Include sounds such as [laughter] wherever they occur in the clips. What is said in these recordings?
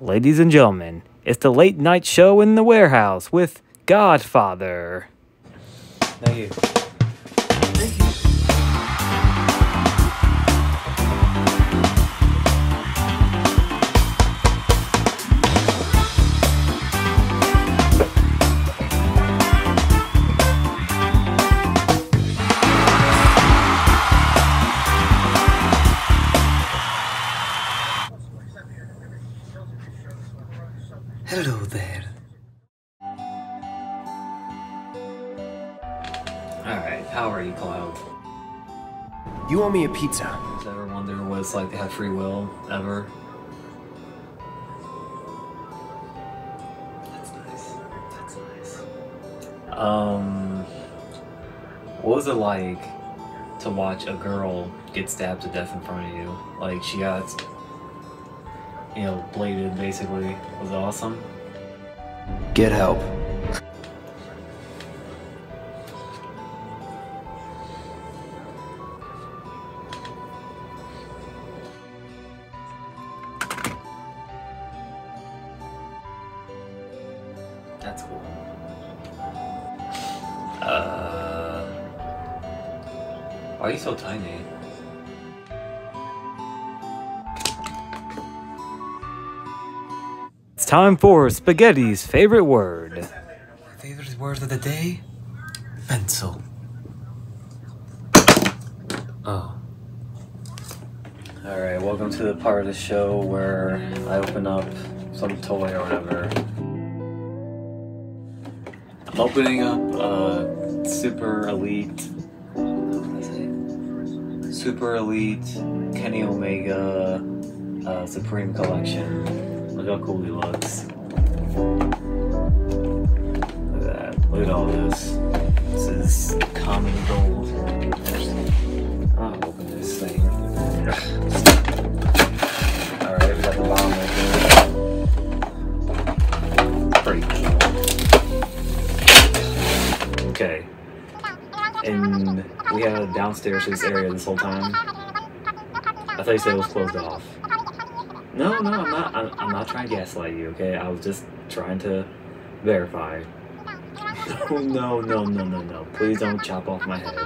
Ladies and gentlemen, it's the late night show in the warehouse with Godfather. Thank you. Hello there. Alright, how are you, Cloud? You owe me a pizza. Has ever wondered what it's like to have free will, ever? That's nice. That's nice. Um, what was it like to watch a girl get stabbed to death in front of you? Like, she got, you know, bladed, basically. Was awesome? Get help. That's cool. Uh, why are you so tiny? It's time for Spaghetti's favorite word. Favorite word of the day? Pencil. Oh. Alright, welcome to the part of the show where I open up some toy or whatever. I'm opening up a Super Elite. what is it? Super Elite Kenny Omega uh, Supreme Collection. Look how cool he looks. Look at that. Look at all this. This is common gold. Ah, I'll open this thing. Alright, we got the bomb right. Pretty cool. Okay. And we had downstairs to this area this whole time. I thought you said it was closed off. No, no, I'm not. I'm, I'm not trying to gaslight you. Okay, I was just trying to verify. Oh, no, no, no, no, no, no. Please don't chop off my head.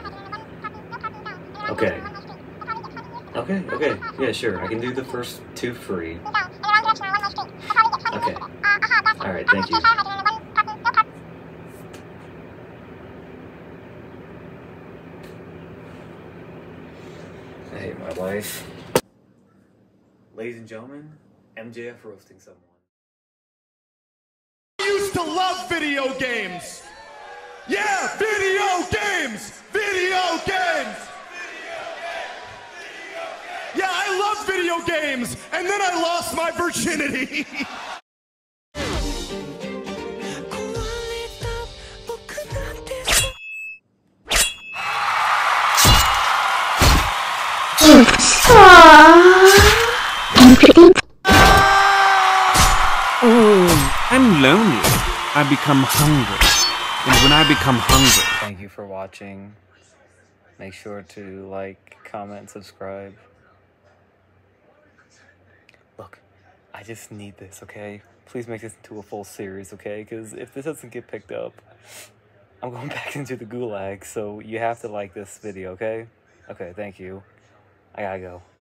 Okay. Okay, okay. Yeah, sure. I can do the first two free. Okay. Alright, thank you. I hate my life. Ladies and gentlemen, MJF roasting someone. I used to love video games. Yeah, video games. Video games. Yeah, I love video games. And then I lost my virginity. [laughs] I'm Become hungry. And when I become hungry, Thank you for watching. Make sure to like, comment, subscribe. Look, I just need this, okay? Please make this into a full series, okay? Because if this doesn't get picked up, I'm going [laughs] back into the gulag, so you have to like this video, okay? Okay, thank you. I gotta go.